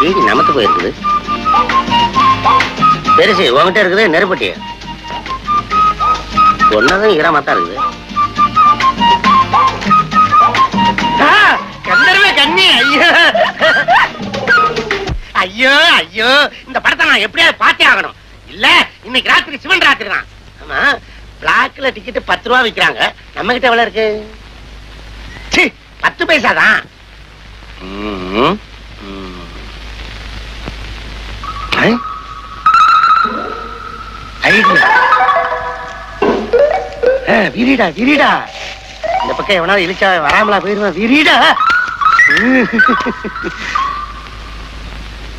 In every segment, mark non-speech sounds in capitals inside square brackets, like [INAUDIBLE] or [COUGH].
PT நமக்கு போயிருக்குது. பெருசு உங்ககிட்ட இருக்குது நெருப்பட்டி. ஒன்னதும் ஈரமா இருக்குது. ஐயோ. ஐயோ ஐயோ இந்த படத்தை நான் எப்படியாவது பார்த்தே ஆகணும். இல்ல இன்னைக்கு ராத்திரி சிவன் ராத்திரி தான். ஆமா பிளாக்ல டிக்கெட் பத்து ரூபா விக்கிறாங்க. நம்ம கிட்ட எவ்வளவு இருக்கு? பத்து பைசா தான் விரிடா விரிடா. இந்த பக்கம் எவனாவது இழிச்சா வராமலா போயிருவான் விரிடா.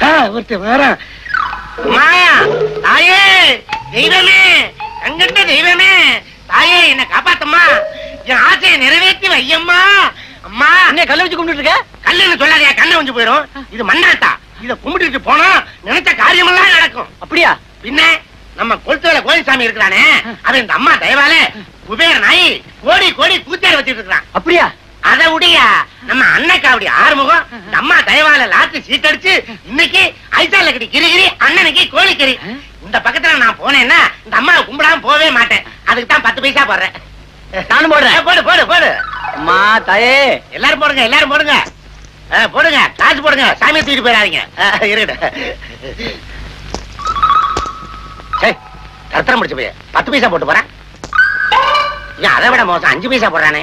ஆ, ஒருத்தன் வரான். மாயா தாயே தெய்வமே அங்கிட்ட தெய்வமே தாயே என்ன காப்பாத்தம்மா. என் ஆசையை நிறைவேற்றி வையம்மா. அம்மா. என்ன கல்ல வச்சு கும்பிட்டு இருக்க? கல்லுன்னு சொல்லாதயா கண்ணை வந்து போயிடும். இது மண்ணாத்தா இத கும்பிட்டுட்டு போனா நினைச்ச காரியமெல்லாம் நடக்கும். அப்படியா? பின்ன நம்ம கொளுத்துவேல கோயில்சாமி இருக்கிறானே அவன் இந்த அம்மா தயவால குபேர நாய் கோடி கோடி கூத்தாடி வச்சிட்டு இருக்கிறான். அப்படியா? அத உடையா நம்ம அண்ணக்காவடி ஆறுமுகம் அம்மா தயவால லாத்து சீட்டடிச்சு இன்னைக்கு ஐசால கட்டி கிரிகிரி அண்ணனுக்கு கோழிக்கறி இந்த பக்கத்துல நான் போனேன்னா இந்த அம்மாவை கும்பிடாம போவே மாட்டேன். அதுக்கு தான் பத்து பைசா போடுறேன். நானும் போடுறேன். போடு போடு போடு. அம்மா தாயே. எல்லாரும் போடுங்க எல்லாரும் போடுங்க. போடுங்க. காசு போடுங்க. சாமி தூக்கிட்டு போயிடாதீங்க. ஆ, இருக்கட்டும் சரி முடிச்சு போய் பத்து பைசா போட்டு போறேன் அதை விட மோசம்? அஞ்சு பைசா போடுறானே.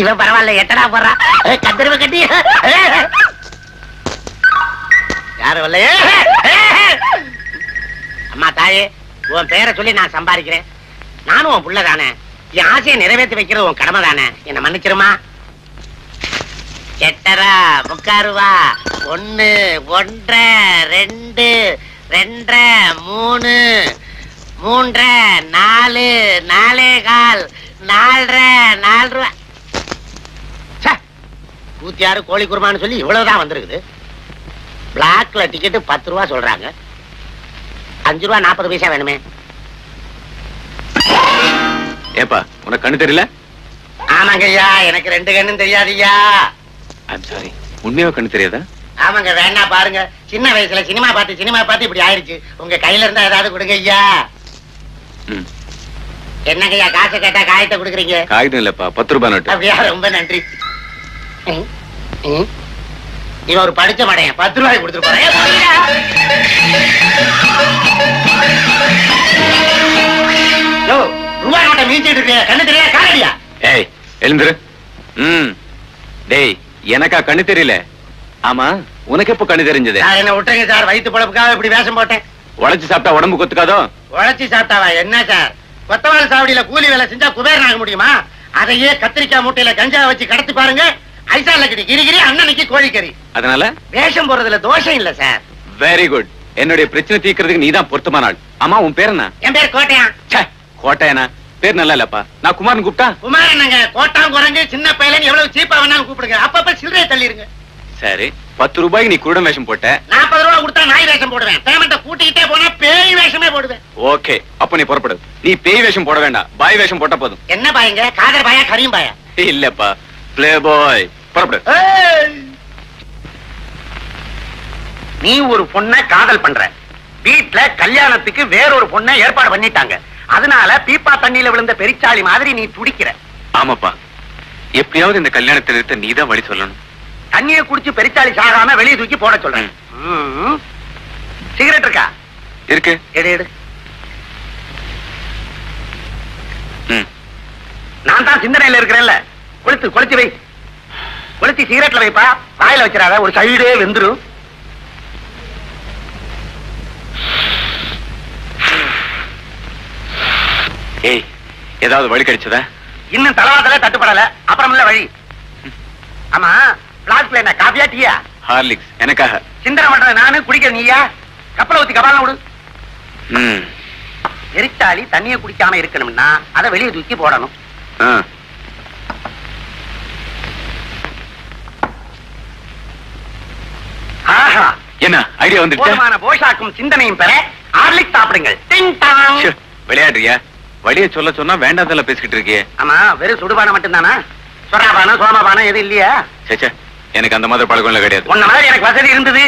இவன் பரவாயில்ல எட்டடா போடுறான் ஏ, கட்டி. யாரும் இல்லையே. அம்மா தாயே உன் பேரை சொல்லி நான் சம்பாதிக்கிறேன். நானும் உன் புள்ள தானே. என் ஆசையை நிறைவேற்றி வைக்கிறது உன் கடமை தானே. என்ன மன்னிச்சிருமா? எட்டரா முக்காருவா ஒண்ணு ஒன்றரை ரெண்டு ரெண்டரை மூணு மூன்றரை நாலு நாலே கால் நாலரை நாலு ரூபா நூத்தியாறு கோழி குருமான்னு சொல்லி இவ்வளவுதான் வந்திருக்குது. பிளாக்ல டிக்கெட் பத்து ரூபா சொல்றாங்க. அஞ்சு ரூபா நாற்பது பைசா வேணுமே. ஏப்பா உனக்கு கண்ணு தெரியல? ஆமாங்க ஐயா எனக்கு ரெண்டு கண்ணும் தெரியாதுய்யா. ஐம் சாரி உண்மையாவே கண்ணு தெரியாதா? ஆமாங்க வேணா பாருங்க. சின்ன வயசுல சினிமா பார்த்து சினிமா பார்த்து இப்படி ஆயிருச்சு. உங்க கையில இருந்தா ஏதாவது கொடுங்க ஐயா. என்னங்க ஐயா காசை கேட்டா காயத்தை கொடுக்குறீங்க? காகிதம் இல்லப்பா பத்து ரூபாய் நோட்டு. அப்படியா ரொம்ப நன்றி. இவன் ஒரு படிச்ச மடையன் பத்து ரூபாய். யோ, ரூபாய் நோட்டை மீச்சிட்டு இருக்கீங்க. கண்ணு தெரியாது? காலடியா ஏய் எழுந்துரு. ம். டேய் எனக்கா கண்ணு தெரியல. ஆமா உனக்கு எப்போ கண்ணு தெரிஞ்சது? என்ன விட்டுருங்க சார் வயிற்று பழப்புக்காக இப்படி வேஷம் போட்டேன். உழைச்சு சாப்பிட்டா உடம்பு கொத்துக்காதோ? உழைச்சி சாப்பிட்டாவா? என்ன சார்? கொத்தவால் சாவடியில கூலி வேலை செஞ்சா குபேரன் ஆக முடியுமா? அதையே கத்திரிக்காய் மூட்டையில கஞ்சா வச்சு கடத்தி பாருங்க. ஐசால கிட்ட கிரிகிரி அண்ணனுக்கு கோழிக்கறி. அதனால? வேஷம் போறதுல தோஷம் இல்ல சார். வெரி குட் என்னுடைய பிரச்சனை தீர்க்கறதுக்கு நீதான் பொருத்தமான ஆள். ஆமா உன் பேர் என்ன? என் பேர் கோட்டையான். ச்சே, கோட்டையனா? பேர் நல்லா இல்லப்பா. நான் குமாரன் கூப்பிட்டா? குமாரண்ணங்க கோட்டான் குரங்கு சின்ன பையலன்னு எவ்வளவு சீப்பா வேணாலும் கூப்பிடுங்க. அப்பப்ப சில்லறையை தள்ளிருங்க. சரி பத்து ரூபாய்க்கு நீ குருடன் வேஷம் போட்ட? நாற்பது ரூபா கொடுத்தா நாய் வேஷம் போடுவேன். பேமெண்ட்டை கூட்டிக்கிட்டே போனா பேய் வேஷமே போடுவேன். ஓகே அப்ப நீ புறப்படு. நீ பேய் வேஷம் போட வேண்டாம். பாய் வேஷம் போட்டா போதும். என்ன பாயங்க? காதர் பாயா கரியும் பாயா? இல்லப்பா. பிளே பாய் புறப்படு நீ ஒரு பொண்ண காதல் பண்ற. வீட்ல கல்யாணத்துக்கு வேறொரு பொண்ண ஏற்பாடு பண்ணிட்டாங்க. அதனால பீப்பா தண்ணியில விழுந்த பெரிச்சாளி மாதிரி நீ துடிக்கிற. ஆமாப்பா. எப்படியாவது இந்த கல்யாணத்தை நிறுத்த நீதான் வழி சொல்லணும். தண்ணியை குடிச்சு பெரிச்சாளி சாகாம வெளியே தூக்கி போட சொல்றேன். சிகரெட் இருக்கா? இருக்கு. எடு எடு. நான் தான் சிந்தனையில இருக்கிறேன்ல. கொளுத்து கொளுத்தி வை. கொளுத்தி சிகரெட்ல வைப்பா. வாயில வச்சிடாத ஒரு சைடே வெந்துரும். ஏய் ஏதாவது வழி கிடைச்சதா? இன்னும் தலவாதல தட்டுப்படல. அப்புறம் இல்ல வழி. ஆமா பிளாஸ்க்ல என்ன காபியா டீயா? ஹார்லிக்ஸ் எனக்காக. சிந்தனை பண்றது நானு குடிக்கிற நீயா? கப்பலை ஊத்தி கபாலம் விடு. ம். எரிச்சாளி தண்ணியை குடிக்காம இருக்கணும்னா அதை வெளியே தூக்கி போடணும். ஆஹா. என்ன ஐடியா வந்துடுச்சா? போதுமான போஷாக்கும் சிந்தனையும் பெற ஆர்லிக் சாப்பிடுங்கள். விளையாடுறியா? வழிய சொல்ல சொன்னா வேண்டாதல பேசிக்கிட்டு இருக்கியே. ஆமா வெறும் சுடுபானம் மட்டும்தானா? சொராபானம் சோமபானம் எதுவும் இல்லையா? சேச்சே எனக்கு அந்த மாதிரி பழக்கம் கிடையாது. உன்ன மாதிரி எனக்கு வசதி இருந்தது.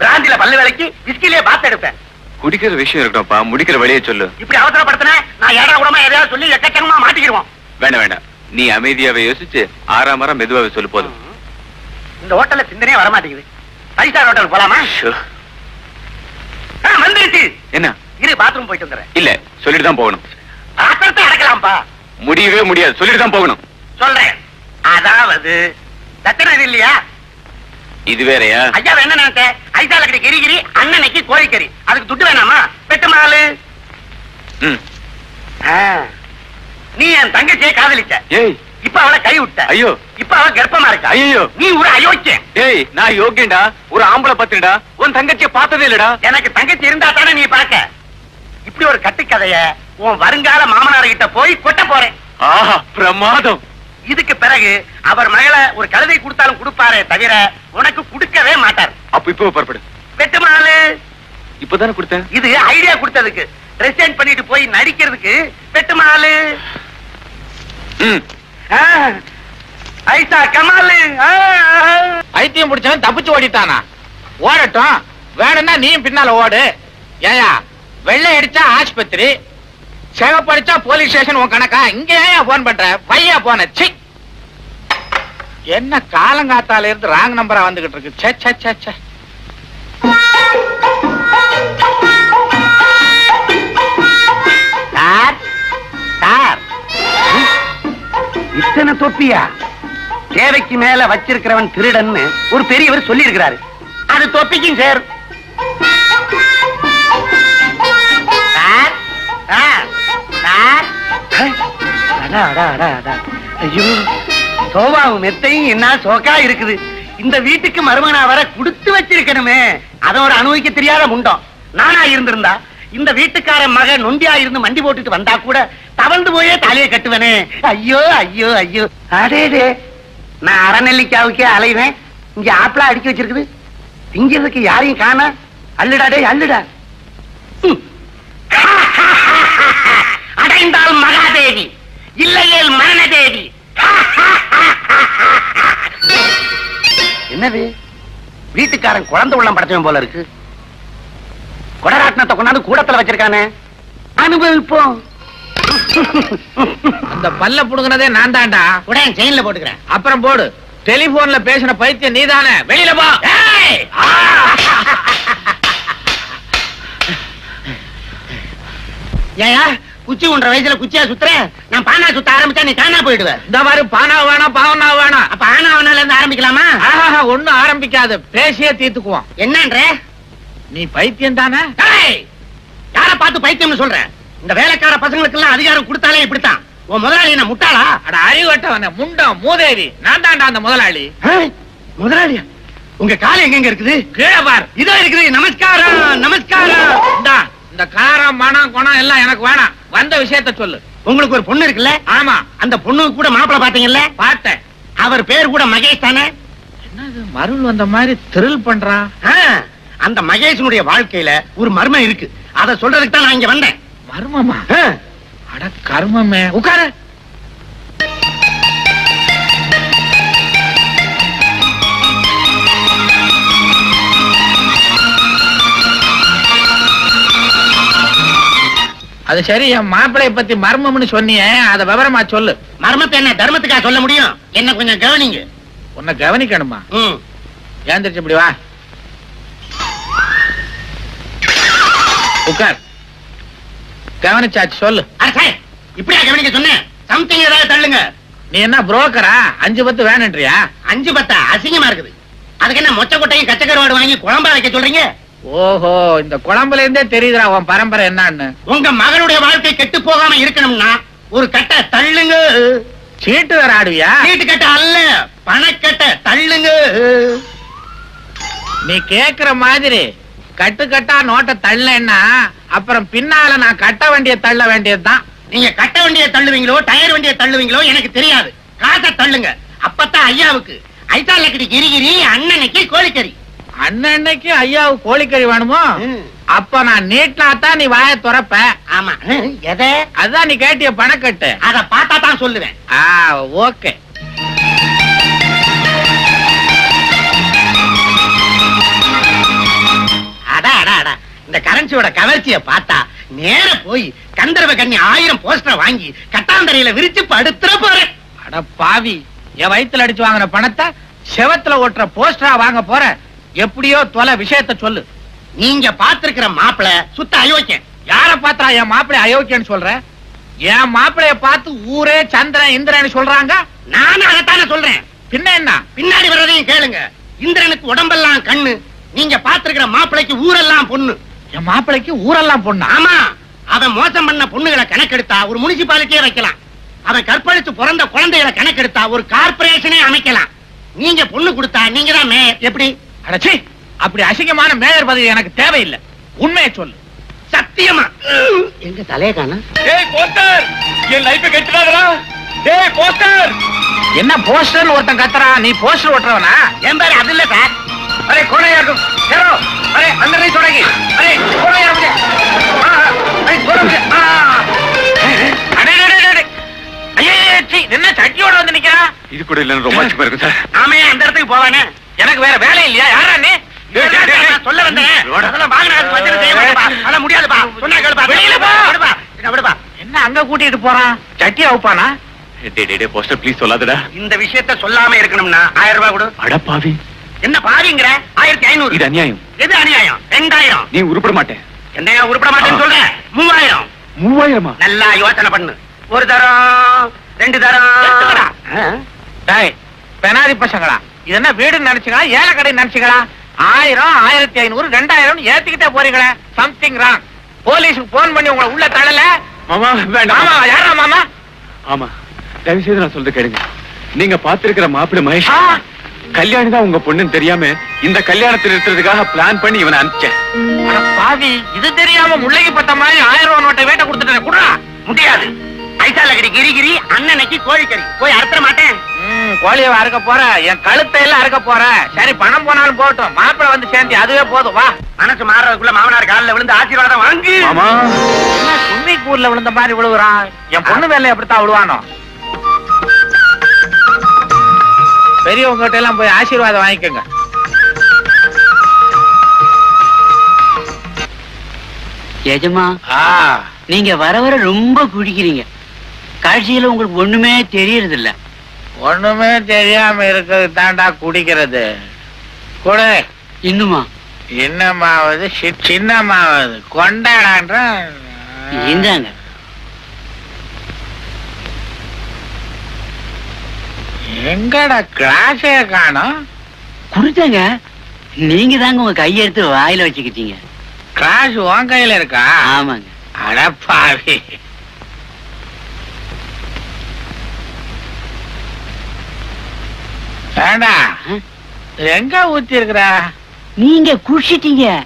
பிராந்தில பல்லு விலைக்கு விஸ்கிலே பாத்து எடுப்பேன். குடிக்கிற விஷயம் இருக்கட்டும்ப்பா முடிக்கிற வழியை சொல்லு. இப்படி அவசரப்படுத்தின நான் ஏடா கூடமா எதையாவது சொல்லி எக்கச்சக்கமா மாட்டிக்கிடுவோம். வேண்டாம் வேண்டாம் நீ அமைதியாவே யோசிச்சு ஆறாமரம் மெதுவாவே சொல்லு போதும். இந்த ஹோட்டல்ல சிந்தனையே வர மாட்டேங்குது ஃபைவ் ஸ்டார் ஹோட்டல் போலாமா வந்துருச்சு. என்ன? இரு பாத்ரூம் போயிட்டு வந்துடுறேன். இல்ல சொல்லிட்டு தான் போகணும். ஆத்திரத்தை அடக்கலாம்ப்பா. முடியவே முடியாது. சொல்லிட்டு தான் போகணும். சொல்றேன். அதாவது தத்தனை இது இல்லையா? இது வேறயா? ஐயா என்ன நினைச்ச ஐசால கடி கிரிகிரி அண்ணனைக்கு கோழிக்கறி அதுக்கு துட்டு வேணாமா? வெட்டு மாலு. ம். ஆ. நீ என் தங்கச்சியை காதலிச்ச. ஏய். இப்ப அவளை கை விட்ட. ஐயோ. இப்ப அவ கர்ப்பமா இருக்கா? ஐயோ நீ ஒரு அயோக்கியன். ஏய் நான் யோக்கியன்டா. ஒரு ஆம்பளை பத்துடா உன் தங்கச்சிய பார்த்ததே இல்லடா. எனக்கு தங்கச்சி இருந்தா தானே நீ பார்க்க. இப்படி ஒரு கட்டுக்கதைய உன் வருங்கால மாமனார் கிட்ட போய் கொட்ட போறேன். ஆஹா பிரமாதம். இதுக்கு பிறகு அவர் மகளை ஒரு கழுதை கொடுத்தாலும் கொடுப்பாரே தவிர உனக்கு கொடுக்கவே மாட்டார். அப்ப இப்போ புறப்படு. வெட்டு மாலு இப்பதானே கொடுத்தேன்? இது ஐடியா கொடுத்ததுக்கு. ரிசைன் பண்ணிட்டு போய் நடிக்கிறதுக்கு வெட்டு மாலு ம். ஆ, ஐசா கமாலு. ஐத்தியம் பிடிச்சவன் தப்பிச்சு ஓடிட்டானா? ஓடட்டும். வேணும்னா நீயும் பின்னால ஓடு. ஏயா வெள்ளை அடிச்சா ஆஸ்பத்திரி சிவப்படிச்சா போலீஸ் ஸ்டேஷன் உன் கணக்கா? இங்க ஏன் போன் பண்ற? பையா போன சி என்ன காலங்காத்தால இருந்து ராங் நம்பரா வந்துகிட்டு இருக்கு. ச்சே ச்சே ச்சே ச்சே. Sir sir. இத்தனை தொப்பியா? தேவைக்கு மேல வச்சிருக்கிறவன் திருடன்னு ஒரு பெரியவர் சொல்லி இருக்கிறாரு அது தொப்பிக்கும் சார். அடா அடா அடா அடா ஐயோ சோபாவும் மெத்தையும் என்ன சோக்கா இருக்குது. இந்த வீட்டுக்கு மருமனா வர கொடுத்து வச்சிருக்கணுமே. அதோட அனுபவிக்க தெரியாத முண்டம். நானா இருந்திருந்தா இந்த வீட்டுக்கார மக நொண்டியா இருந்து மண்டி போட்டுட்டு வந்தா கூட தவழ்ந்து போயே தலையை கட்டுவனே. ஐயோ ஐயோ ஐயோ. அடேடே நான் அறநெல்லிக்காவுக்கே அலைவேன். இங்க ஆப்பிளா அடிக்க வச்சிருக்குது. திங்கிறதுக்கு யாரையும் காண. அல்லுடாடே டேய் [LAUGHS] அடைந்தால் மகாதேவி. இல்லையேல் மரணதேவி. என்னது? வீட்டுக்காரன் குழந்தை உள்ளம் படைச்சவன் போல இருக்கு. கொடராட்டினத்தை கொண்டாந்து கூடத்துல வச்சிருக்கானே. அனுபவிப்போம். அந்த பல்ல புடுங்கினதே நான் தான்டா கூட செயின்ல போட்டுக்கிறேன். அப்புறம் போடு. டெலிபோன்ல பேசின பைத்தியம் நீதானே. வெளியில போ. ஏய்! குச்சி உன்ற வயசுல குச்சியா சுத்துற? நான் பானா சுத்த ஆரம்பிச்சா நீ காணா போயிடுவ. இந்த மாதிரி பானா வேணாம் பாவனா வேணாம். அப்ப ஆனா அவனால இருந்து ஆரம்பிக்கலாமா? ஆஹா ஒண்ணும் ஆரம்பிக்காது. பேசியே தீர்த்துக்குவோம். என்னன்ற? நீ பைத்தியம் தானே! யார பார்த்து பைத்தியம்னு சொல்ற? இந்த வேலைக்கார பசங்களுக்கு எல்லாம் அதிகாரம் கொடுத்தாலே இப்படித்தான். உன் முதலாளி என்ன முட்டாளா? அட அறிவட்டவன முண்டம் மூதேவி. நான் தான்டா அந்த முதலாளி. முதலாளியா? உங்க கால் எங்க இருக்குது? கீழே பார். இதோ இருக்குது. நமஸ்காரம் நமஸ்காரம். இந்தா காரம் மனம் குணம் எல்லாம் எனக்கு வேணாம். வந்த விஷயத்த சொல்லு. உங்களுக்கு ஒரு பொண்ணு இருக்குல்ல? ஆமா. அந்த பொண்ணுக்கு கூட மாப்பிளை பாத்தீங்கல்ல பார்த்தேன். அவர் பேர் கூட மகேஷ் தானே? என்னது மருள் வந்த மாதிரி திருள் பண்றான் அந்த மகேஷனுடைய வாழ்க்கையில ஒரு மர்மம் இருக்கு. அத சொல்றதுக்கு தான் நான் இங்க வந்தேன். மர்மமா? அட கர்மமே. உட்காரு. அது சரி என் மாப்பிளைய பத்தி மர்மம்னு சொன்னியே அத விவரமா சொல்லு. மர்மத்தை என்ன தர்மத்துக்கா சொல்ல முடியும்? என்ன கொஞ்சம் கவனிங்க. உன்னை கவனிக்கணுமா. ஏந்திரிச்சு இப்படி வா. உட்கார். கவனிச்சாச்சு சொல்லு. இப்படியா கவனிக்க சொன்னேன்? சம்திங் ஏதாவது தள்ளுங்க. நீ என்ன புரோக்கரா அஞ்சு பத்து வேணுன்றியா? அஞ்சு பத்தா? அசிங்கமா இருக்குது. அதுக்கு என்ன மொச்ச கொட்டையும் கச்சக்கருவாடு வாங்கி குழம்பா வைக்க சொல்றீங்க? ஓஹோ இந்த குழம்புல இருந்தே தெரியுதுடா உன் பரம்பரை என்னன்னு. உங்க மகனுடைய வாழ்க்கை கெட்டு போகாம இருக்கணும்னா ஒரு கட்டை தள்ளுங்க. சீட்டு வேற ஆடுவியா? வீட்டு கட்டை அல்ல பணக்கட்டை தள்ளுங்க. நீ கேக்குற மாதிரி கட்டு கட்டா நோட்டை தள்ளேன்னா அப்புறம் பின்னால நான் கட்ட வேண்டிய தள்ள வேண்டியதுதான். நீங்க கட்ட வண்டியை தள்ளுவீங்களோ டயர் வண்டியை தள்ளுவீங்களோ எனக்கு தெரியாது. காசை தள்ளுங்க. அப்பத்தான் ஐயாவுக்கு. ஐசா லக்கடி கிரிகிரி அண்ணனுக்கு கோழிக்கறி. அண்ணன்னைக்கு ஐயாவுக்கு கோழிக்கறி வேணுமோ? அப்ப நான் நீட்டினா நீ வாய துறப்ப. ஆமா. எதை? அதான் நீ கேட்டிய பணக்கட்டு. அத பார்த்தா தான் சொல்லுவேன். ஓகே. அடா அடா அடா. இந்த கரன்சியோட கவர்ச்சிய பார்த்தா நேர போய் கந்தர்வ கண்ணி ஆயிரம் போஸ்டர் வாங்கி கட்டாந்தரையில விரிச்சு படுத்துற போறேன். அட பாவி என் வயிற்றுல அடிச்சு வாங்கின பணத்தை செவத்துல ஓட்டுற போஸ்டரா வாங்க போறேன் எப்படியோ தொலை விஷயத்த சொல்லு. நீங்க பாத்திருக்கிற மாப்பிள சுத்த அயோக்கியன். யார பாத்தா என் மாப்பிள்ளை அயோக்கியன்னு சொல்ற? என் மாப்பிளைய பார்த்து ஊரே சந்திரன் இந்திரன் சொல்றாங்க? நானும் அதைத்தானே சொல்றேன். பின்ன என்ன? பின்னாடி வர்றதையும் கேளுங்க. இந்திரனுக்கு உடம்பெல்லாம் கண்ணு. நீங்க பாத்திருக்கிற மாப்பிளைக்கு ஊரெல்லாம் பொண்ணு. என் மாப்பிளைக்கு ஊரெல்லாம் பொண்ணா? ஆமா. அவன் மோசம் பண்ண பொண்ணுகளை கணக்கெடுத்தா ஒரு முனிசிபாலிட்டியே வைக்கலாம். அவன் கற்பழித்து பிறந்த குழந்தைகளை கணக்கெடுத்தா ஒரு கார்பரேஷனே அமைக்கலாம். நீங்க பொண்ணு கொடுத்தா நீங்க தான் மேயர். எப்படி? அடச்சி அப்படி அசிங்கமான மேயர் பதவி எனக்கு தேவையில்லை. உண்மையை சொல்லு. சத்தியமா? எங்க தலைய காண? டேய் போஸ்டர்! என் லைஃபை கெட்டுறாதடா டேய் போஸ்டர்! என்ன போஸ்டர்னு ஒருத்தன் கத்துறான் நீ போஸ்டர் ஓட்டுறவனா? என் பேரு அது இல்ல சார். அரே கோணையா இருக்கும். ஹேரோ அரே அந்த நீ தொடங்கி. அரே கோணையா இருக்கு. ஆ, அரே கோணையா ஆ அடே அடே அடே, அடே. ஐயே சீ என்ன சட்டியோட வந்து நிக்கிறா? இது கூட இல்லைன்னு ரொமான்சிக்கமா இருக்கும் சார். ஆமையா அந்த இடத்துக்கு போவானே. எனக்கு வேற வேலை இல்லையா? யாரா நீ? சொல்ல வந்தேன் முடியாதுப்பா சொன்னா கேளுப்பா. விடுப்பா என்ன அங்க கூட்டிட்டு போறான்? சட்டி அவுப்பானா? Poster please சொல்லாதடா. இந்த விஷயத்த சொல்லாம இருக்கணும்னா ஆயிரம் ரூபாய் கொடு. அட பாவி. என்ன பாவிங்கிற? ஆயிரத்தி ஐநூறு. இது அநியாயம். எது அநியாயம்? ரெண்டாயிரம். நீ உருப்பட மாட்டேன். என்னையா உருப்பட மாட்டேன்னு சொல்ற? மூவாயிரம். மூவாயிரமா? நல்லா யோசனை பண்ணு. ஒரு தரம் ரெண்டு தரம். பெனாதி பசங்களா? இது என்ன வீடு நினைச்சுங்களா ஏழை கடை நினைச்சுங்களா ஆயிரம் ஆயிரத்தி ஐநூறு ரெண்டாயிரம் ஏத்திக்கிட்டே போறீங்களே. சம்திங் ராங் போலீஸுக்கு போன் பண்ணி உங்களை உள்ள தள்ளல? மாமா மாமா வேண்டாம் யாரா மாமா? ஆமா தயவு செய்து நான் சொல்றது கேளுங்க. நீங்க பாத்திருக்கிற மாப்பிள்ளை மகேஷ். கல்யாணி தான் உங்க பொண்ணுன்னு தெரியாம இந்த கல்யாணத்தை நிறுத்துறதுக்காக பிளான் பண்ணி இவனை அனுப்பிச்சேன். பாவி இது தெரியாம முள்ளைக்கு பத்த மாதிரி ஆயிரம் ரூபாய் நோட்டை வேட்ட கொடுத்துட்டேன் குடுறா. முடியாது. ஐசால கறி கிரி கிரி அண்ணனைக்கு கோழிக்கறி. போய் அறுத்துற மாட்டேன். கோழியை அறுக்க போற என் கழுத்தை எல்லாம் அறுக்க போற. சரி பணம் போனாலும் போகட்டும். மாப்பிள்ளை வந்து சேர்ந்து அதுவே போதும். வா. மனசு மாறுறதுக்குள்ள மாமனார் காலில் விழுந்து ஆசீர்வாதம் வாங்கு. சும்மி கூர்ல விழுந்த மாதிரி விழுகுறான்? என் பொண்ணு வேலை எப்படித்தான் விழுவானோ? பெரியவங்க கிட்ட எல்லாம் போய் ஆசீர்வாதம் வாங்கிக்கோங்க. எஜமா ஆ, நீங்க வர வர ரொம்ப குடிக்கிறீங்க. காட்சியில உங்களுக்கு ஒண்ணுமே தெரியறது இல்ல ஒண்ணுமே தெரியாம இருக்கிறது தாண்டா குடிக்கிறது. கொடு. இன்னுமா? இன்னமாவது சி- சின்னமாவது. கொண்டாடான்ற. இந்தாங்க. எங்கடா கிளாஸே காணோம்? கொடுத்தாங்க நீங்க தாங்க உங்க கையெடுத்து வாயில வச்சுக்கிட்டீங்க. கிளாஸ் உன் கையில இருக்கா? ஆமாங்க. அடப்பாவி. ஏண்டா ஆ? எங்க ஊத்தி இருக்கிற நீங்க குடிச்சிட்டீங்க.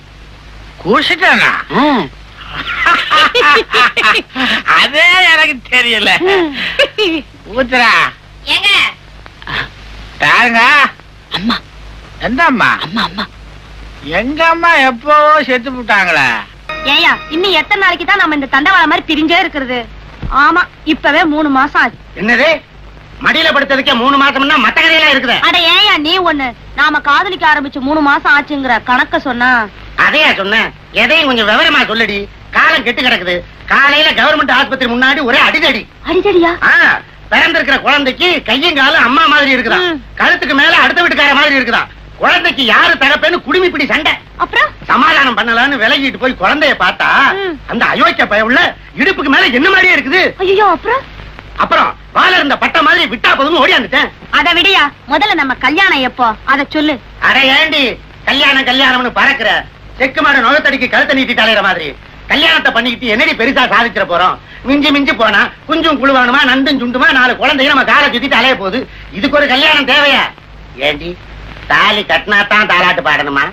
குடிச்சிட்டானா. [LAUGHS] அதே எனக்கு தெரியல. ஊத்துறா. ஏங்க. யாருங்க? அம்மா. எந்த அம்மா அம்மா. அம்மா எங்க அம்மா எப்பவோ செத்து போட்டாங்களே? ஏயா இன்னும் எத்தனை நாளைக்கு தான் நம்ம இந்த தண்டவாளம் மாதிரி பிரிஞ்சே இருக்கிறது? ஆமா இப்பவே மூணு மாசம் ஆச்சு. என்னது? மடியில படுத்ததுக்கே மூணு மாசம்னா மத்த கதையெல்லாம் இருக்குது. அட ஏயா நீ ஒண்ணு. நாம காதலிக்க ஆரம்பிச்சு மூணு மாசம் ஆச்சுங்கிற கணக்க சொன்னா? அதையா சொன்னேன் எதையும் கொஞ்சம் விவரமா சொல்லடி. காலம் கெட்டு கிடக்குது. காலையில கவர்மெண்ட் ஆஸ்பத்திரி முன்னாடி ஒரே அடிதடி. அடிதடியா? பிறந்திருக்கிற குழந்தைக்கு கையும் காலும் அம்மா மாதிரி இருக்குதா? ம். கழுத்துக்கு மேல அடுத்த வீட்டுக்கார மாதிரி இருக்குதா? குழந்தைக்கு யாரு தகப்பேன்னு குடுமி பிடி சண்டை. அப்புறம்? சமாதானம் பண்ணலாம்னு விலகிட்டு போய் குழந்தைய பார்த்தா. அந்த அயோக்கிய பய உள்ள இடுப்புக்கு மேல என்ன மாதிரியே இருக்குது? ஐயோ அப்புறம்? அப்புறம் வாழ இருந்த பட்ட மாதிரி விட்டா போதும் ஓடியாந்துட்டேன் அத விடையா முதல்ல நம்ம கல்யாணம் எப்போ? அத சொல்லு. அட ஏண்டி கல்யாணம் கல்யாணம்னு பறக்குற. செக்கு மாடு நுழத்தடிக்கு கழுத்தை நீட்டி தலையிற மாதிரி. கல்யாணத்தை பண்ணிக்கிட்டு என்னடி பெருசா சாதிச்சிட போறோம்? மிஞ்சி மிஞ்சி போனா குஞ்சும் குழுவானுமா நண்டும் சுண்டுமா நாலு குழந்தைங்க நம்ம காரை சுத்திட்டு அலைய போகுது. இதுக்கு ஒரு கல்யாணம் தேவையா? ஏண்டி தாலி கட்டினா தான் தாலாட்டு பாடணுமா?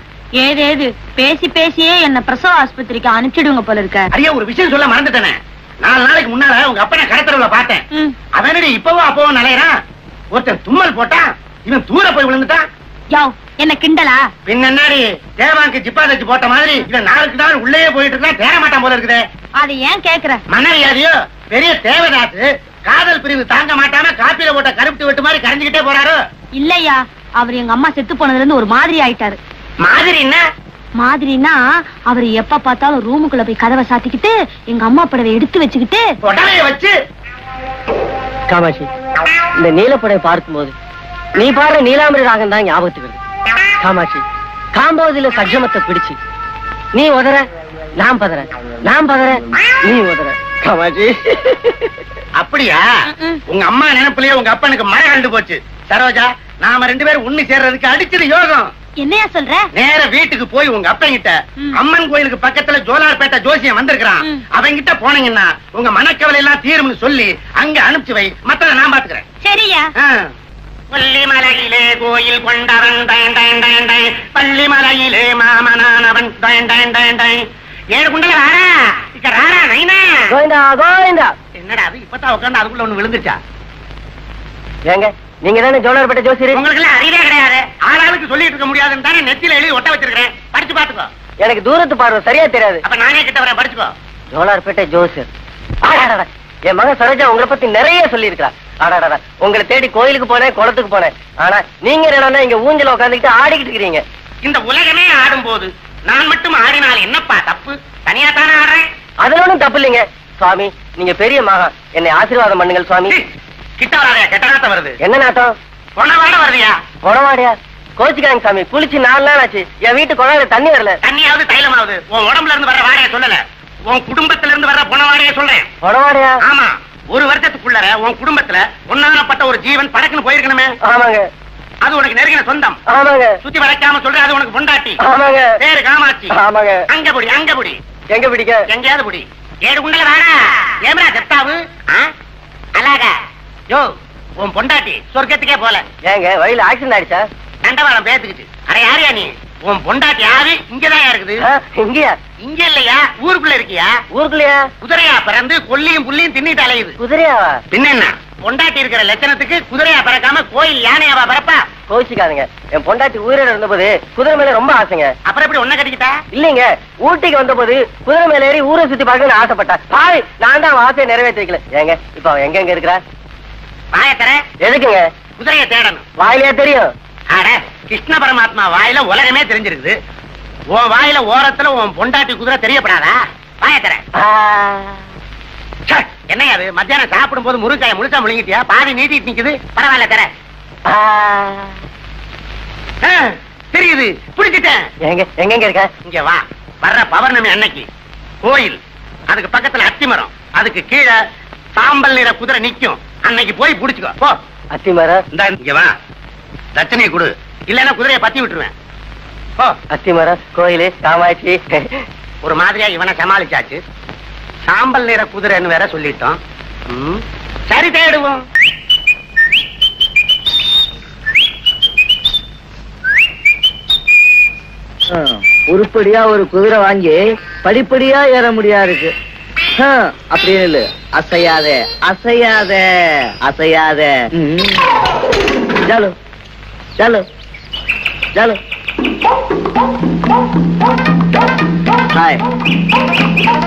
ஏது ஏது? பேசி பேசியே என்ன பிரசவ ஆஸ்பத்திரிக்கு அனுப்பிச்சிடுங்க போல இருக்க. அடியே ஒரு விஷயம் சொல்ல மறந்துட்டேனே. நாலு நாளைக்கு முன்னால உங்க அப்பனை கடத்தரவுல பார்த்தேன். அவனடி இப்பவோ அப்பவோ நலையறான் ஒருத்தன் தும்மல் போட்டான் இவன் தூர போய் விழுந்துட்டான். யாவ் என்ன கிண்டலா? பின்ன என்னடி? தேவாங்க ஜிப்பா தச்சு போட்ட மாதிரி இவன் நாளுக்கு நாள் உள்ளே போயிட்டு இருக்கான் தேர மாட்டான் போல இருக்குதே. அது ஏன் கேக்குற? மனவியாதியோ பெரிய தேவதாசு காதல் பிரிவு தாங்க மாட்டாம காப்பில போட்ட கருப்பு வெட்டு மாதிரி கரைஞ்சுக்கிட்டே போறாரு? இல்லையா அவர் எங்க அம்மா செத்து போனதுல இருந்து ஒரு மாதிரி ஆயிட்டாரு. மாதிரி என்ன? மாதிரினா அவர் எப்ப பார்த்தாலும் ரூமுக்குள்ள போய் கதவை சாத்திக்கிட்டு எங்க அம்மா படவை எடுத்து வச்சுக்கிட்டு வச்சு. காமாட்சி இந்த நீலப்படை பார்க்கும்போது நீ பாடுற நீலாம்பரி ராகம் தான் ஞாபகத்துக்கு வருது. காமாட்சி காம்போதில சஜ்ஜமத்தை பிடிச்சு நீ உதற நான் பதற நான் பதற நீ உதற. காமாட்சி. அப்படியா? உங்க அம்மா நினைப்புலயே உங்க அப்பனுக்கு மழை கண்டு போச்சு. சரோஜா நாம ரெண்டு பேரும் ஒண்ணு சேர்றதுக்கு அடிச்சது யோகம். என்னையா சொல்ற? நேர வீட்டுக்கு போய் உங்க அப்பன் கிட்ட ம். அம்மன் கோயிலுக்கு பக்கத்துல ஜோலார்பேட்டை ஜோசியம் வந்திருக்கிறான். ம். அவன் கிட்ட போனீங்கன்னா உங்க மனக்கவலை எல்லாம் தீரும்னு சொல்லி அங்க அனுப்பிச்சு வை. மத்தத நான் பாத்துக்கிறேன். சரியா. பள்ளிமலையிலே கோயில் கொண்டவன். பள்ளிமலையிலே மாமனானவன். ஏழு குண்டல ராரா இக்க ராரா நைனா. கோவிந்தா கோவிந்தா. என்னடா அது? இப்பதான் உட்காந்து அதுக்குள்ள ஒண்ணு விழுந்துச்சா ஏங்க? நீங்க தானே ஜோலார்பேட்டை ஜோசியர்? உங்களுக்கு எல்லாம் அறிவே கிடையாது. ஆளாளுக்கு சொல்லிட்டு இருக்க முடியாதுன்னு தானே நெத்தியில எழுதி ஒட்ட வச்சிருக்கிறேன். படிச்சு பாத்துக்கோ எனக்கு தூரத்து பார்வை சரியா தெரியாது. அப்ப நானே கிட்ட வரேன் படிச்சுக்கோ ஜோலார்பேட்டை ஜோசியர். என் மகன் சரோஜா உங்களை பத்தி நிறைய சொல்லியிருக்கா ஆடாடாடா. உங்களை தேடி கோயிலுக்கு போனேன் குளத்துக்கு போனேன். ஆனா நீங்க என்னன்னா இங்க ஊஞ்சல உட்காந்துக்கிட்டு ஆடிக்கிட்டு இருக்கிறீங்க. இந்த உலகமே ஆடும் போது நான் மட்டும் ஆடினால் என்னப்பா தப்பு? தனியா தானே ஆடுறேன். அதுல ஒண்ணும் தப்பு இல்லைங்க. சுவாமி நீங்க பெரிய மகா. என்னை ஆசீர்வாதம் பண்ணுங்கள் சுவாமி. சி, கிட்ட நாத்தம் வருது. என்ன நாட்டம் பொண்ண வாட வருதியா? குணவாடியா கோச்சிக்காங்க சாமி குளிச்சு நாலு நாள் ஆச்சு. என் வீட்டு தண்ணி வரல. தண்ணியாவது தைலமாவது. உன் உடம்புல இருந்து வர்ற வாடைய சொல்லல. உன் குடும்பத்துல இருந்து வர்ற பொண்ண வாடைய சொல்றேன். குணவாடியா ஆமா. ஒரு வருஷத்துக்குள்ளர உன் குடும்பத்துல ஒன்னானப்பட்ட ஒரு ஜீவன் படக்குன்னு போயிருக்கணுமே. ஆமாங்க. அது உனக்கு நெருங்கின சொந்தம். ஆமாங்க. சுத்தி வளைக்காம சொல்ற அது உனக்கு பொண்டாட்டி. ஆமாங்க. பேரு காமாட்சி. ஆமாங்க. அங்க புடி அங்க புடி. எங்க பிடிக்க? எங்கேயாவது புடி. ஏழு குண்டல வாடா. ஏமரா செத்தாவு? அழகா யோ உன் பொண்டாட்டி சொர்க்கத்துக்கே போல ஏங்க வழியில ஆக்சிடென்ட் ஆயிடுச்சா? தண்டவாளம் பேத்துக்குச்சு அட யாரையா நீ? உன் பொண்டாட்டி யாரு இங்கதான் இருக்குது? இங்கயா? இங்க இல்லையா? ஊருக்குள்ள இருக்கியா? ஊருக்குள்ளயா? குதிரையா பிறந்து கொல்லியும் புள்ளியும் தின்னிட்டு அலையுது. குதிரையாவா? பின்ன பொண்டாட்டி இருக்கிற லட்சணத்துக்கு குதிரையா பிறக்காம கோயில் யானையாவா பிறப்பா? கோச்சிக்காதுங்க என் பொண்டாட்டி உயிரோட இருந்தபோது குதிரை மேல ரொம்ப ஆசைங்க. அப்புறம் எப்படி ஒன்ன கட்டிக்கிட்டா? இல்லைங்க ஊட்டிக்கு வந்தபோது குதிரை மேல ஏறி ஊரை சுத்தி பார்க்கணும்னு ஆசைப்பட்டா. பாய் நான் தான் ஆசையை நிறைவேற்றி வைக்கல ஏங்க இப்ப அவன் எங்க எங்க இருக்கிறா? வாயத்தர எதுக்குங்க? குதிரைய தேடணும். வாயிலையா தெரியும். அட கிருஷ்ண பரமாத்மா வாயில உலகமே தெரிஞ்சிருக்குது. உன் வாயில ஓரத்துல உன் பொண்டாட்டி குதிரை தெரியப்படாதா? ஆ, என்னையா அது? மத்தியானம் சாப்பிடும் போது முருங்காய முழுசா முழுங்கிட்டியா? பாதி நீட்டிட்டு நிக்குது. பரவாயில்ல தர. தெரியுது. பிடிச்சிட்டேன். எங்க இருக்க? இங்க வா. வர்ற பௌர்ணமி அன்னைக்கு கோயில். அதுக்கு பக்கத்துல அத்திமரம். அதுக்கு கீழே சாம்பல் நிற குதிரை நிக்கும். அன்னைக்கு போய் புடிச்சுக்கோ. போ. அத்தி மரம் இந்த இங்க வா. தட்சணையை கொடு. இல்லன்னா குதிரையை பத்தி விட்டுருவேன். போ. அத்தி மரம் கோயிலு காமாட்சி. ஒரு மாதிரியா இவனை சமாளிச்சாச்சு. சாம்பல் நிற குதிரைன்னு வேற சொல்லிட்டோம். சரி தேடுவோம். உருப்படியா ஒரு குதிரை வாங்கி படிப்படியா ஏற முடியா இருக்கு அப்படின்னு இல்ல அசையாத அசையாத அசையாத. ஜாலு ஜாலு ஜாலு. Hi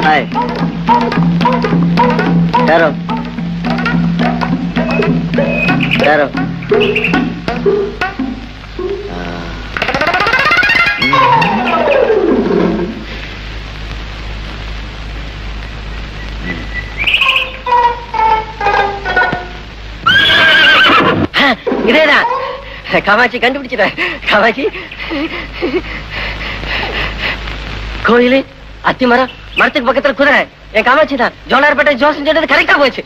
hi. யாரோ? யாரோ? இதேதான். காமாட்சி கண்டுபிடிச்சிட்டேன் காமாட்சி. கோயிலு அத்திமரம் மரத்துக்கு பக்கத்துல குதிரை. என் காமாட்சி தான். ஜோலார்பேட்டை ஜோசன் சொன்னது கரெக்டா போச்சு.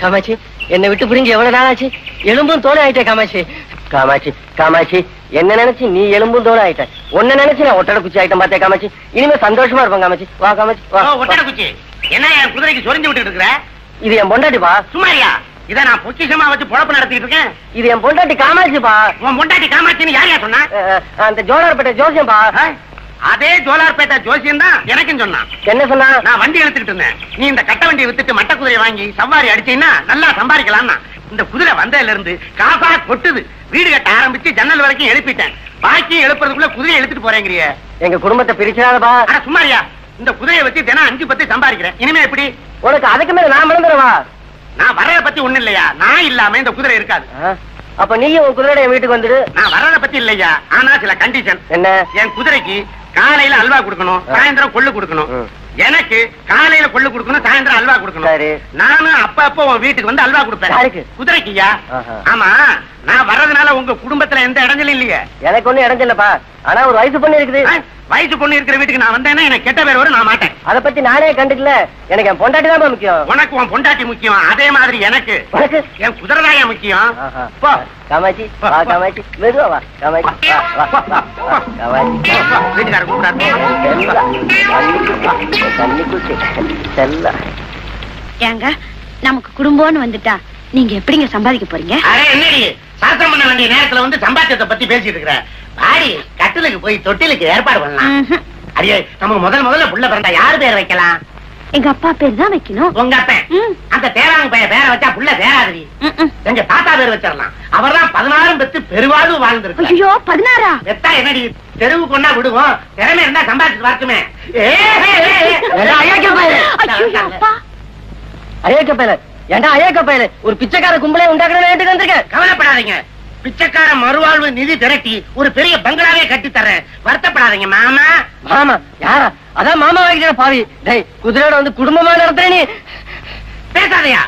காமாட்சி என்னை விட்டு புரிஞ்சு எவ்வளவு நாள் ஆச்சு? எலும்பும் தோலை ஆயிட்டே காமாட்சி. காமாட்சி காமாட்சி என்ன நினைச்சு நீ எலும்பும் தோலை ஆயிட்ட. உன்ன நினைச்சு நான் ஒட்டடை குச்சி ஆயிட்டேன் பார்த்தேன் காமாட்சி? இனிமே சந்தோஷமா இருப்பேன் காமாட்சி. வா காமாட்சி வா. ஒட்டடை குச்சி. என்ன என் குதிரைக்கு சொரிஞ்சு விட்டுட்டு இருக்கிற? இது என் பொண்டாட்டிப்பா சும்மாரியா இத நான் பொக்கிஷமா வச்சு பொழப்பு நடத்திட்டு இருக்கேன். இது என் பொண்டாட்டி காமாட்சிப்பா. உன் பொண்டாட்டி காமாட்சின்னு யாரையா சொன்னா? அஹ், அந்த ஜோலார்பேட்டை ஜோசியம்பா? அதே ஜோலார்பேட்டை ஜோசியம் தான் எனக்கும் சொன்னான். என்ன சொன்னா? நான் வண்டி எடுத்துக்கிட்டு இருந்தேன். நீ இந்த கட்ட வண்டியை வித்துட்டு மட்ட குதிரையை வாங்கி சவாரி அடிச்சீங்கன்னா நல்லா சம்பாதிக்கலாம்னா. இந்த குதிரை வந்ததுல இருந்து காசா கொட்டுது. வீடு கட்ட ஆரம்பிச்சு ஜன்னல் வரைக்கும் எழுப்பிட்டேன். பாக்கி எழுப்புறதுக்குள்ள குதிரையை எடுத்துட்டு போறேங்கிறிய. எங்க குடும்பத்தை பிரிச்சாதப்பா ஆனா சும்மாரியா இந்த குதிரையை வச்சு தினம் அஞ்சு பத்து சம்பாதிக்கிறேன். இனிமே எப்படி? உனக்கு அதுக்கு மேல நான் மறந்துடுவா? நான் வர்றத பத்தி ஒண்ணு இல்லையா? நான் இல்லாம இந்த குதிரை இருக்காது. அப்ப நீயும் உன் என் வீட்டுக்கு வந்துடு. நான் வர்றத பத்தி இல்லையா? ஆனா சில கண்டிஷன் என்ன? என் குதிரைக்கு காலையில அல்வா கொடுக்கணும் சாயந்தரம் கொள்ளு கொடுக்கணும். எனக்கு காலையில கொள்ளு கொடுக்கணும் சாயந்தரம் அல்வா கொடுக்கணும். நானும் அப்ப அப்ப உன் வீட்டுக்கு வந்து அல்வா கொடுப்பேன்? குதிரைக்குயா. ஆமா. நான் வர்றதுனால உங்க குடும்பத்துல எந்த இடைஞ்சலும் இல்லையே. எனக்கு ஒண்ணும் இடைஞ்சலப்பா ஆனா ஒரு வயசு பொண்ணு இருக்குது. வயசு பொண்ணு இருக்கிற வீட்டுக்கு நான் வந்தேன்னா எனக்கு கெட்ட பேர் வரும் நான் மாட்டேன். அத பத்தி நானே கண்டுக்கல. எனக்கு என் பொண்டாட்டி தான் முக்கியம். உனக்கு உன் பொண்டாட்டி முக்கியம் அதே மாதிரி எனக்கு. உனக்கு? என் குதிரைதாயா முக்கியம். காமாட்சி வா. காமாட்சி. மெதுவா வா காமாட்சி. வா வா காமாட்சி. வீட்டுக்காரர் கூப்பிடாரு ஏங்க நமக்கு குடும்பம்னு வந்துட்டா நீங்க எப்படிங்க சம்பாதிக்க போறீங்க? அரே என்னடி? சாஸ்திரம் பண்ண வேண்டிய நேரத்துல வந்து சம்பாத்தியத்தை பத்தி பேசிட்டு இருக்கிற. பாடி கட்டிலுக்கு போய் தொட்டிலுக்கு ஏற்பாடு பண்ணலாம். அடியே நமக்கு முதல் முதல்ல புள்ள பிறந்தா யாரு பேர் வைக்கலாம்? எங்க அப்பா பேர் தான் வைக்கணும். உங்க அப்பன். அந்த தேராங்க பைய பேரை வச்சா புள்ள ம். எங்க தாத்தா பேர் வச்சிடலாம். அவர்தான் பதினாறும் பெத்து பெருவாழ்வு வாழ்ந்திருக்கு ஐயோ பதினாறா? வெத்தா என்னடி? தெருவு கொண்டா விடுவோம். திறமை இருந்தா சம்பாதிச்சு பயலே. ஐயோ ஏண்டா அயோக்க பயல? ஒரு பிச்சைக்கார கும்பலே உண்டாக்கணும் வீட்டுக்கு வந்திருக்கேன் கவலைப்படாதீங்க. பிச்சைக்கார மறுவாழ்வு நிதி திரட்டி ஒரு பெரிய பங்களாவே கட்டி தரேன் வருத்தப்படாதீங்க மாமா. மாமா யாரா? அதான் மாமா வைக்கிற பாவி. டேய் குதிரையோட வந்து குடும்பமா நடத்துற நீ. பேசாதயா.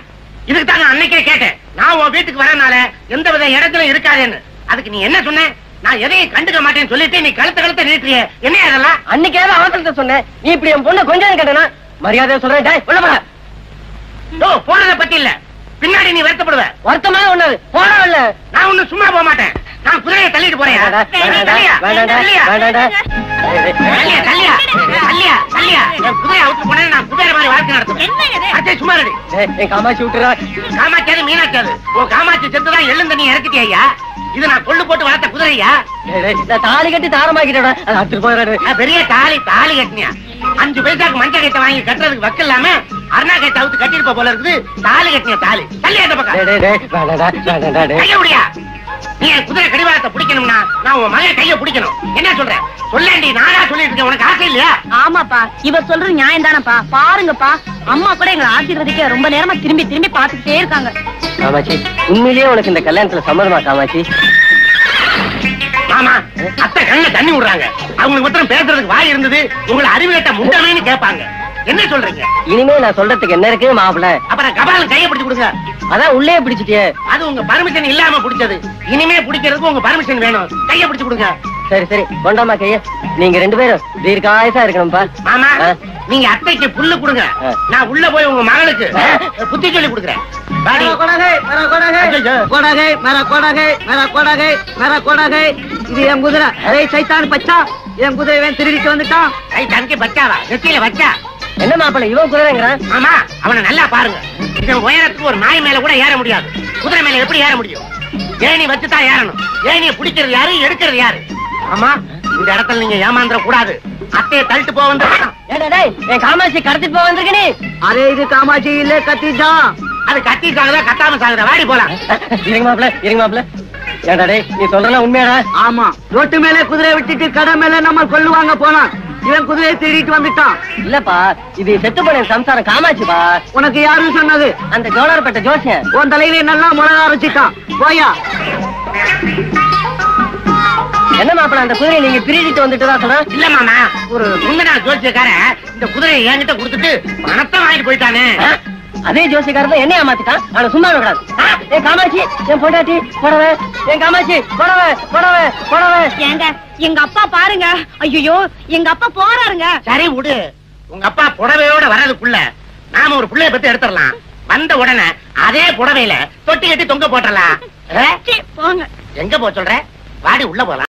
இதுக்கு தான் நான் அன்னைக்கே கேட்டேன். நான் உன் வீட்டுக்கு வரனால எந்த வித இடத்துல இருக்காதேன்னு. அதுக்கு நீ என்ன சொன்ன? நான் எதையும் கண்டுக்க மாட்டேன்னு சொல்லிட்டு நீ கழுத்த கழுத்த நீட்டுறிய என்ன அதெல்லாம் அன்னைக்கேதான் அவசரத்தை சொன்னேன். நீ இப்படி என் பொண்ணை கொஞ்சம் கேட்டனா மரியாதையா சொல்றேன். டேய் உள்ள போனதை பத்தி இல்ல. பின்னாடி நீ வருத்தப்படுவ. வருத்தமான ஒண்ணாது போடா இல்ல. நான் ஒண்ணு சும்மா போக மாட்டேன். நான் குதிரையை தள்ளிட்டு போறேன். குதிரையை அவுத்து போனேன் நான் குதிரை மாதிரி வாழ்க்கை நடத்துவேன். சும்மா ரெடி காமாட்சி விட்டுறா. காமாட்சியாது மீனாட்சியாது உன் காமாட்சி செத்துதான் எள்ளும் தண்ணி இறக்கிட்டியா ஐயா இது நான் கொள்ளு போட்டு வளர்த்த குதிரையா? தாலி கட்டி தாரமாக்கிட்டேன் பெரிய தாலி தாலி கட்டினியா? அஞ்சு பைசாக்கு மஞ்ச கைத்த வாங்கி கட்டுறதுக்கு வக்கு இல்லாம அருணா கைத்த அவுத்து கட்டிருப்ப போல இருக்குது. தாலி தள்ளி அந்த டேய், பக்கம். கைய முடியா நீ குதிரை கடிவாளத்தை பிடிக்கணும்னா நான் உன் மகன் கைய பிடிக்கணும். என்ன சொல்றேன் சொல்லேண்டி நானா சொல்லிட்டு இருக்கேன். உனக்கு ஆசை இல்லையா? ஆமாப்பா. இவர் சொல்றது நியாயம் தானப்பா பாருங்கப்பா. அம்மா கூட எங்களை ஆசீர்வதிக்க ரொம்ப நேரமா திரும்பி திரும்பி பாத்துக்கிட்டே இருக்காங்க. காமாட்சி உண்மையிலேயே உனக்கு இந்த கல்யாணத்துல சம்மதமா காமாட்சி? ஆமா அத்தை கண்ணுல தண்ணி விடுறாங்க. அவங்களுக்கு மட்டும் பேசுறதுக்கு வாய் இருந்தது. உங்களை அறிவு கட்ட முட்டமேன்னு கேட்பாங்க. என்ன சொல்றீங்க? இனிமே நான் சொல்றதுக்கு என்ன இருக்கு மாப்பிள அப்புறம் கபாலம் கைய பிடிச்சு கொடுங்க. அதான் உள்ளே பிடிச்சிட்டியே. அது உங்க பர்மிஷன் இல்லாம பிடிச்சது. இனிமே பிடிக்கிறதுக்கு உங்க பர்மிஷன் வேணும். கைய பிடிச்சு கொடுங்க. சரி சரி. கொண்டாமா கைய. நீங்க ரெண்டு பேரும் தீர்க்காயசா இருக்கணும்பா. மாமா. நீங்க அத்தைக்கு புல்லு கொடுங்க. நான் உள்ள போய் உங்க மகளுக்கு புத்தி சொல்லி கொடுக்குறேன். பாடி. ஐயையோ. கொடகை மர கொடகை மர கொடகை மர கொடகை இது என் குதிரை. சைத்தான் பச்சா. என் குதிரை திருடிட்டு வந்துட்டான். பச்சாவா? நெத்தியில வச்சா என்ன மாப்பிள இவன் குதிரைங்கிறான்? ஆமா அவனை நல்லா பாருங்க. இதன் உயரத்துக்கு ஒரு நாய் மேல கூட ஏற முடியாது. குதிரை மேல எப்படி ஏற முடியும்? ஏணி வச்சுதான் ஏறணும். ஏணியை பிடிக்கிறது யாரு எடுக்கிறது யாரு? ஆமா இந்த இடத்துல நீங்க ஏமாந்துட கூடாது அத்தையை தள்ளிட்டு போக வந்து ஏடா டேய் என் காமாட்சி கடத்திட்டு போக வந்திருக்க அரே இது காமாட்சி இல்ல கத்திட்டான் அது கத்தி சாகுதா கத்தாம சாகுதா வாடி போலாம். இருங்க மாப்பிள இருங்க மாப்பிள ஏடா டேய் நீ சொல்றலாம் உண்மையாடா? ஆமா ரோட்டு மேல குதிரை விட்டுட்டு கடை மேல நம்ம கொள்ளுவாங்க போனான் இவன் குதிரையை திருடிட்டு வந்துட்டான். இல்லப்பா இது செத்து போன சம்சாரம் காமாட்சிப்பா உனக்கு யாரும் சொன்னது? அந்த ஜோலார்பேட்டை ஜோசியன். உன் தலையில நல்லா முளக அரைச்சிட்டான். போயா. என்ன மாப்பிள அந்த குதிரையை நீங்க திருடிட்டு வந்துட்டு தான் சொல்றேன் இல்ல மாமா ஒரு முந்தின நாள் ஜோசியக்காரன் இந்த குதிரையை என்கிட்ட கொடுத்துட்டு பணத்தை வாங்கிட்டு போயிட்டானே. அதே ஜோசியக்காரர் தான் என்ன ஏமாத்திட்டான். ஆனா சும்மா விடாது என் காமாட்சி என் பொண்டாட்டி புடவை. என் காமாட்சி புடவை புடவை புடவை. ஏங்க எங்க அப்பா பாருங்க. ஐயோ எங்க அப்பா போறாருங்க. சரி விடு. உங்க அப்பா புடவையோட வர்றதுக்குள்ள நாம ஒரு புள்ளைய பத்தி எடுத்துடலாம். வந்த உடனே அதே புடவையில தொட்டி கட்டி தொங்க போட்டுறலாம் சீ, போங்க. எங்க போ சொல்ற? வாடி உள்ள போலாம்.